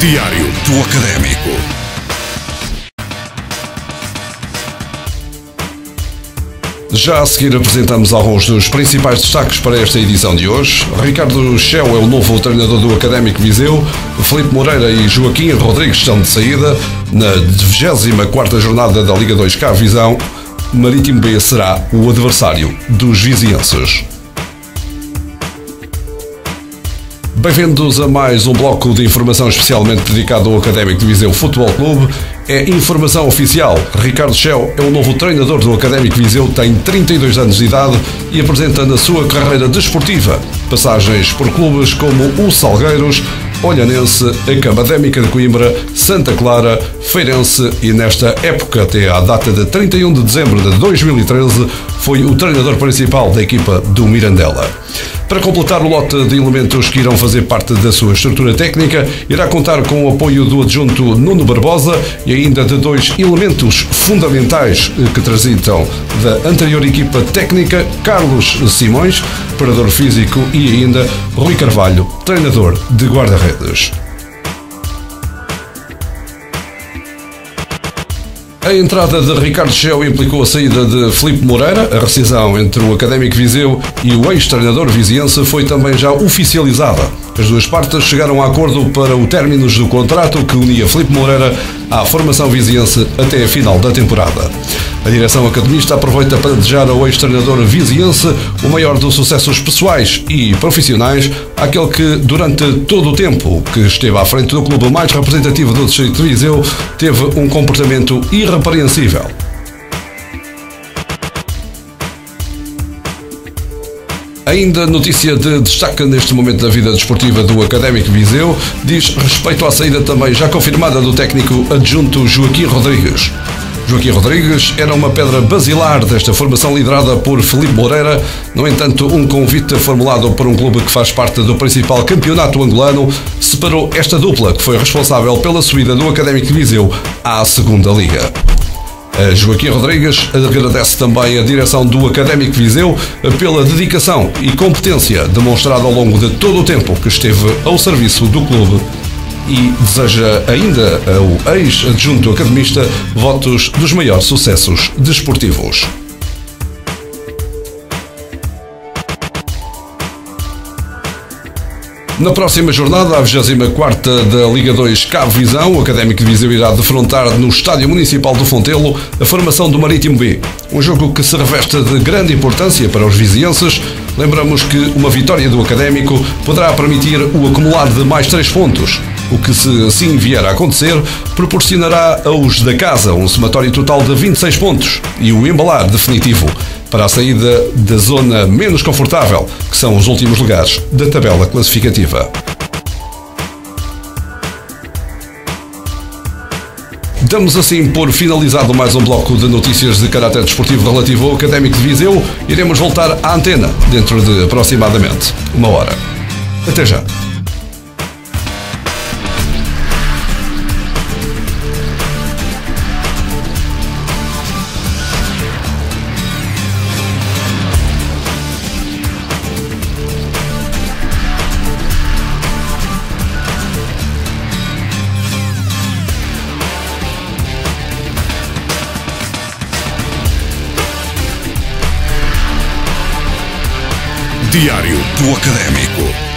Diário do Académico. Já a seguir apresentamos alguns dos principais destaques para esta edição de hoje. Ricardo Chel é o novo treinador do Académico Viseu, Felipe Moreira e Joaquim Rodrigues estão de saída. Na 24 jornada da Liga 2K Visão, Marítimo B será o adversário dos vizienses. Bem-vindos a mais um bloco de informação especialmente dedicado ao Académico de Viseu Futebol Clube. É informação oficial. Ricardo Schell é o novo treinador do Académico Viseu, tem 32 anos de idade e apresenta na sua carreira desportiva passagens por clubes como o Salgueiros, Olhanense, Académica de Coimbra, Santa Clara, Feirense e nesta época, até à data de 31 de dezembro de 2013, foi o treinador principal da equipa do Mirandela. Para completar o lote de elementos que irão fazer parte da sua estrutura técnica, irá contar com o apoio do adjunto Nuno Barbosa e ainda de dois elementos fundamentais que transitam da anterior equipa técnica, Carlos Simões, preparador físico, e ainda Rui Carvalho, treinador de guarda-redes. A entrada de Ricardo Cheu implicou a saída de Filipe Moreira. A rescisão entre o Académico Viseu e o ex-treinador viziense foi também já oficializada. As duas partes chegaram a acordo para o término do contrato que unia Filipe Moreira à formação viziense até a final da temporada. A direção academista aproveita para desejar ao ex-treinador viziense o maior dos sucessos pessoais e profissionais, aquele que, durante todo o tempo que esteve à frente do clube mais representativo do Distrito de Viseu, teve um comportamento irrepreensível. Ainda notícia de destaque neste momento da vida desportiva do Académico Viseu diz respeito à saída também já confirmada do técnico adjunto Joaquim Rodrigues. Joaquim Rodrigues era uma pedra basilar desta formação liderada por Felipe Moreira. No entanto, um convite formulado por um clube que faz parte do principal campeonato angolano separou esta dupla, que foi responsável pela subida do Académico de Viseu à segunda Liga. A Joaquim Rodrigues agradece também a direção do Académico Viseu pela dedicação e competência demonstrada ao longo de todo o tempo que esteve ao serviço do clube e deseja ainda ao ex-adjunto academista votos dos maiores sucessos desportivos. Na próxima jornada, a 24 da Liga 2 Cabo Visão, o Académico de Viseu irá defrontar no Estádio Municipal do Fontelo a formação do Marítimo B. Um jogo que se reveste de grande importância para os vizienses. Lembramos que uma vitória do Académico poderá permitir o acumulado de mais três pontos, o que, se assim vier a acontecer, proporcionará aos da casa um somatório total de 26 pontos e o embalar definitivo para a saída da zona menos confortável, que são os últimos lugares da tabela classificativa. Damos assim por finalizado mais um bloco de notícias de caráter desportivo relativo ao Académico de Viseu. Iremos voltar à antena dentro de aproximadamente uma hora. Até já! Diário do Académico.